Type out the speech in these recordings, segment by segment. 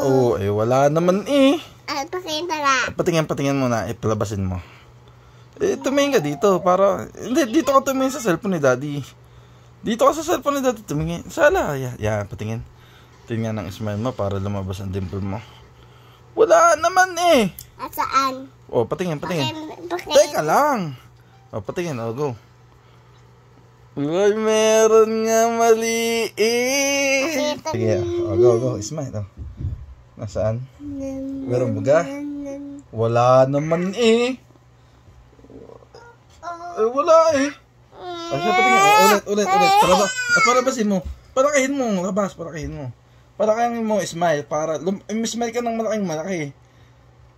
Oo, eh wala naman eh. Ay, pakita na. Patingin, patingin mo na. Ipalabasin mo. Eh, tumingin ka dito para... Hindi, dito ka tumingin sa cellphone ni daddy. Dito ka sa cellphone ni daddy tumingin. Sala, ya, ya, patingin. Tingnan ng smile mo para lumabas ang dimple mo. Wala naman eh. At saan? Oh, patingin, patingin. Pakita. Teka lang. O, patingin. O, go. Uy, meron nga mali eh. Sige, o, go, go. Smile, o. Nasaan? Meron buga? Wala naman eh. Eh, wala eh. O, siya patingin. O, ulit, ulit, ulit. Para, ah, parabasin mo. Parakahin mo. Labas, parakahin mo. Parakahin mo, smile. Para, lum- eh, smile ka ng malaking malaki.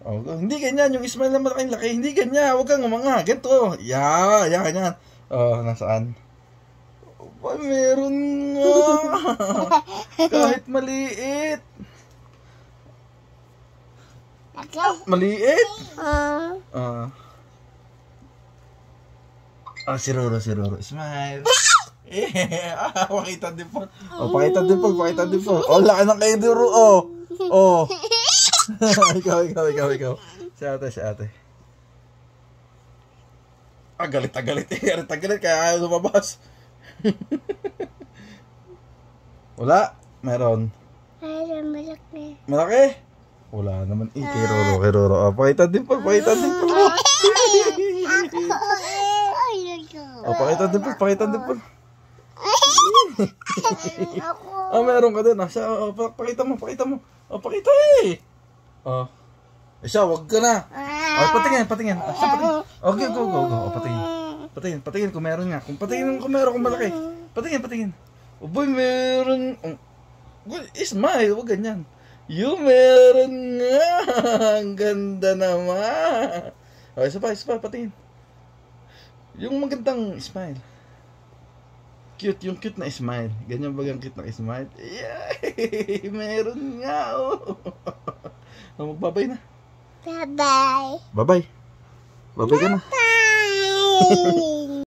Oh, hindi ganyan. Yung smile na malaking laki. Hindi ganyan. Huwag kang umanga. Ganito. Ya, ya, ganyan. Oh, nasaan? Ba, meron nga. Kahit maliit. Maliit. Ah. Ah. Ah, si Roro, si Roro. Smile. Eh, ah, pakita din po. Oh, pakita din po, pakita din po. Oh, laki ng kay Roro, oh. Oh. ikaw, ikaw, ikaw, ikaw. Si ate, si ate. Ah, galit na galit eh. Galit na galit, kaya ayaw lumabas. Wala. Meron. Ay, malaki. Malaki? Wala naman. Eh, kay Roro, kay Roro. Oh, pakita din po, pakita din ako. Oh, pakita din po, pakita din po. Ako. Ah, meron ka din. Ah, siya, oh, pa- pakita mo, pakita mo. Oh, pakita eh. Oh. Eh, siya, wag ka na. Oh, patingin, patingin. Ah, siya, patingin. Okay, go, go, go. Oh, patingin. Patingin, patingin kung meron nga. Kung patingin kung meron kung malaki. Patingin, patingin. Oh, boy, meron. Oh, boy, smile, wag ganyan. You meron nga. Ang ganda naman. Oh, isa pa, isa pa, patingin. Yung magandang smile. Cute, yung cute na smile. Ganyan ba yung cute na smile? Yay! Meron nga, oh. oh magbabay na. Bye-bye. Bye-bye. Bye-bye ka na. Bye.